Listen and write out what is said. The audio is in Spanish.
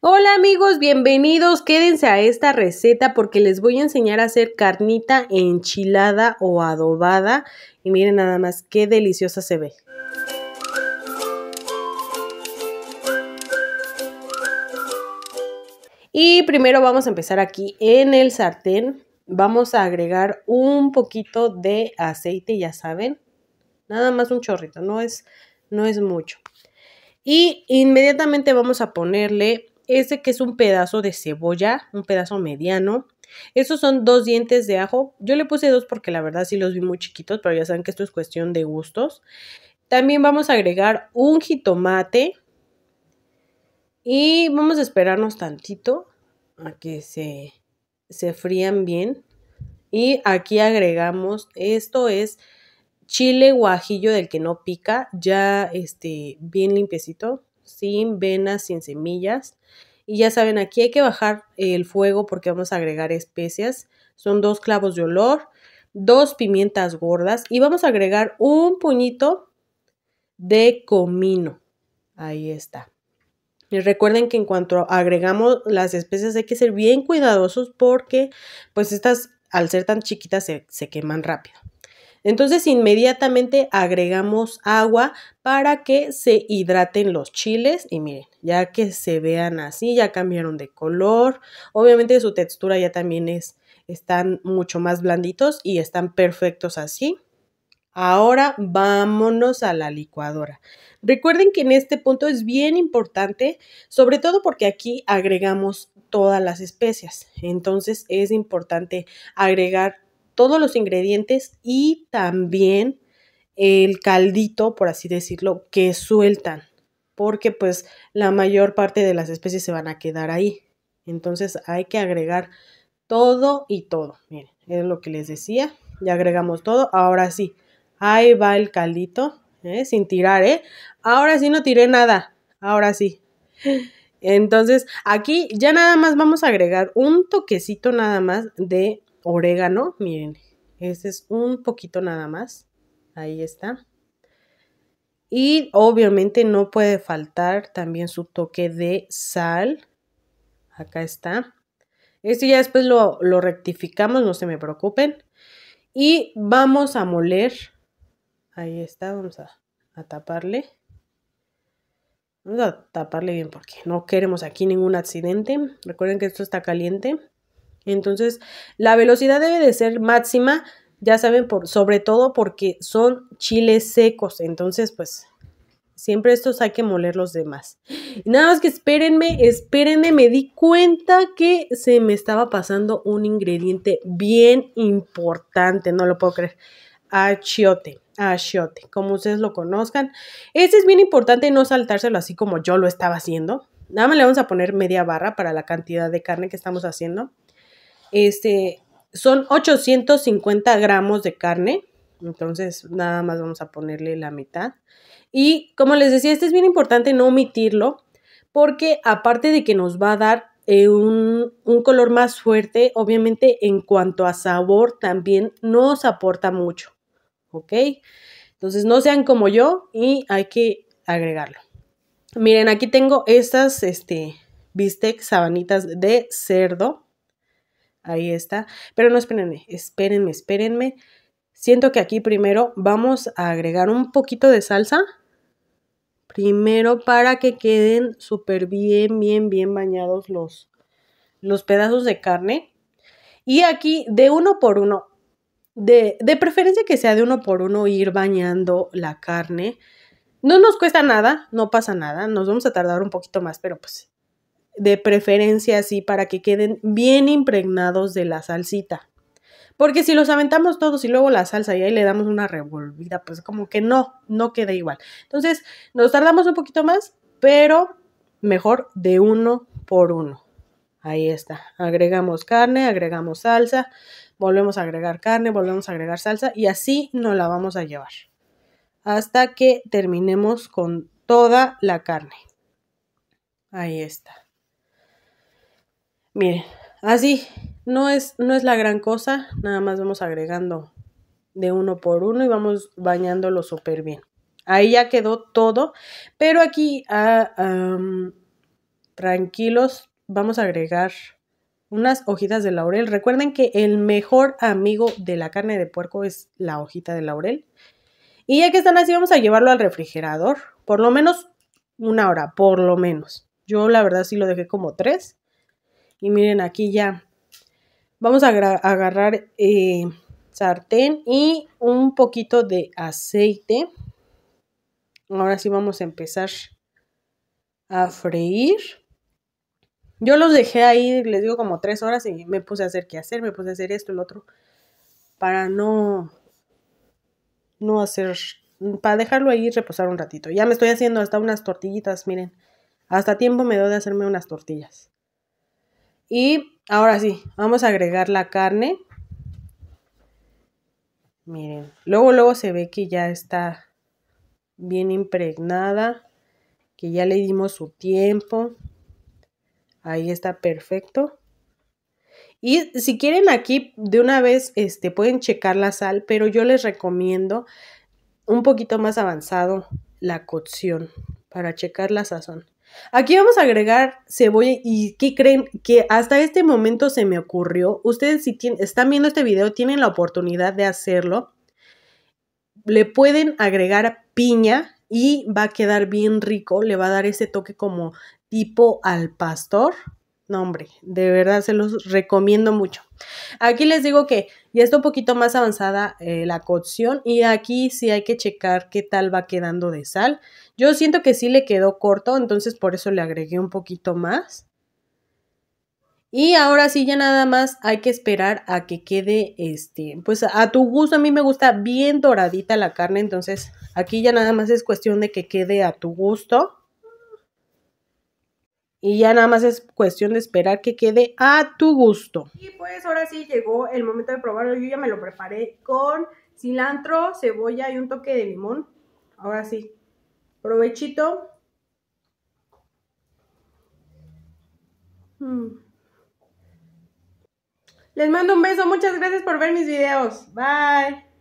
Hola amigos, bienvenidos. Quédense a esta receta porque les voy a enseñar a hacer carnita enchilada o adobada. Y miren nada más qué deliciosa se ve. Y primero vamos a empezar aquí en el sartén. Vamos a agregar un poquito de aceite, ya saben. Nada más un chorrito, no es, no es mucho. Y inmediatamente vamos a ponerle ese que es un pedazo de cebolla, un pedazo mediano. Esos son dos dientes de ajo. Yo le puse dos porque la verdad sí los vi muy chiquitos, pero ya saben que esto es cuestión de gustos. También vamos a agregar un jitomate. Y vamos a esperarnos tantito a que se, se frían bien. Y aquí agregamos, esto es chile guajillo del que no pica, ya este, bien limpiecito, sin venas, sin semillas. Y ya saben, aquí hay que bajar el fuego porque vamos a agregar especias. Son dos clavos de olor, dos pimientas gordas y vamos a agregar un puñito de comino. Ahí está. Y recuerden que en cuanto agregamos las especias hay que ser bien cuidadosos porque pues estas al ser tan chiquitas se, se queman rápido. Entonces inmediatamente agregamos agua para que se hidraten los chiles y miren, ya que se vean así, ya cambiaron de color. Obviamente su textura ya también es, están mucho más blanditos y están perfectos así. Ahora vámonos a la licuadora. Recuerden que en este punto es bien importante, sobre todo porque aquí agregamos todas las especias. Entonces es importante agregar todos los ingredientes y también el caldito, por así decirlo, que sueltan, porque pues la mayor parte de las especies se van a quedar ahí. Entonces hay que agregar todo y todo. Miren, es lo que les decía. Ya agregamos todo. Ahora sí, ahí va el caldito, ¿eh? sin tirar, ¿eh? Ahora sí no tiré nada. Ahora sí. Entonces, aquí ya nada más vamos a agregar un toquecito nada más de orégano, miren, ese es un poquito nada más, ahí está. Y obviamente no puede faltar también su toque de sal, acá está. Este ya después lo, rectificamos, no se me preocupen. Y vamos a moler, ahí está, vamos a, a taparle. Vamos a taparle bien porque no queremos aquí ningún accidente. Recuerden que esto está caliente. Entonces, la velocidad debe de ser máxima, ya saben, por, sobre todo porque son chiles secos. Entonces, pues, siempre estos hay que moler los demás. nada más que espérenme, espérenme, me di cuenta que se me estaba pasando un ingrediente bien importante, no lo puedo creer. Achiote, achiote, como ustedes lo conozcan. Este es bien importante no saltárselo así como yo lo estaba haciendo. Nada más le vamos a poner media barra para la cantidad de carne que estamos haciendo. Este, son 850 gramos de carne, entonces nada más vamos a ponerle la mitad. Y como les decía, este es bien importante no omitirlo, porque aparte de que nos va a dar eh, un, un, color más fuerte, obviamente en cuanto a sabor también nos aporta mucho, ¿ok? Entonces no sean como yo y hay que agregarlo. Miren, aquí tengo estas, este, bistec sabanitas de cerdo. Ahí está. Pero no espérenme, espérenme, espérenme. Siento que aquí primero vamos a agregar un poquito de salsa. Primero para que queden súper bien, bien, bien bañados los, los pedazos de carne. Y aquí de uno por uno, de, de preferencia que sea de uno por uno ir bañando la carne. No nos cuesta nada, no pasa nada, nos vamos a tardar un poquito más, pero pues de preferencia así para que queden bien impregnados de la salsita. Porque si los aventamos todos y luego la salsa y ahí le damos una revolvida, pues como que no, no queda igual. Entonces nos tardamos un poquito más, pero mejor de uno por uno. Ahí está. Agregamos carne, agregamos salsa, volvemos a agregar carne, volvemos a agregar salsa y así nos la vamos a llevar. Hasta que terminemos con toda la carne. Ahí está. Miren, así no es, no es la gran cosa, nada más vamos agregando de uno por uno y vamos bañándolo súper bien. Ahí ya quedó todo, pero aquí ah, tranquilos, vamos a agregar unas hojitas de laurel. Recuerden que el mejor amigo de la carne de puerco es la hojita de laurel. Y ya que están así, vamos a llevarlo al refrigerador. Por lo menos una hora, por lo menos. Yo la verdad sí lo dejé como tres. Y miren, aquí ya vamos a agarrar eh, sartén y un poquito de aceite. Ahora sí vamos a empezar a freír. Yo los dejé ahí, les digo, como tres horas y me puse a hacer qué hacer, me puse a hacer esto, el otro, para no, no hacer, para dejarlo ahí reposar un ratito. Ya me estoy haciendo hasta unas tortillitas, miren, hasta tiempo me doy de hacerme unas tortillas. Y ahora sí, vamos a agregar la carne. Miren, luego, luego se ve que ya está bien impregnada, que ya le dimos su tiempo. Ahí está perfecto. Y si quieren aquí de una vez, este, pueden checar la sal, pero yo les recomiendo un poquito más avanzado la cocción para checar la sazón. Aquí vamos a agregar cebolla y ¿qué creen? Que hasta este momento se me ocurrió. Ustedes si están viendo este video tienen la oportunidad de hacerlo. Le pueden agregar piña y va a quedar bien rico. Le va a dar ese toque como tipo al pastor. No, de verdad se los recomiendo mucho. Aquí les digo que ya está un poquito más avanzada eh, la cocción y aquí sí hay que checar qué tal va quedando de sal. Yo siento que sí le quedó corto, entonces por eso le agregué un poquito más. Y ahora sí ya nada más hay que esperar a que quede este, pues a tu gusto, a mí me gusta bien doradita la carne, entonces aquí ya nada más es cuestión de que quede a tu gusto. Y ya nada más es cuestión de esperar que quede a tu gusto. Y pues ahora sí llegó el momento de probarlo. Yo ya me lo preparé con cilantro, cebolla y un toque de limón. Ahora sí, provechito. Mm. Les mando un beso. Muchas gracias por ver mis videos. Bye.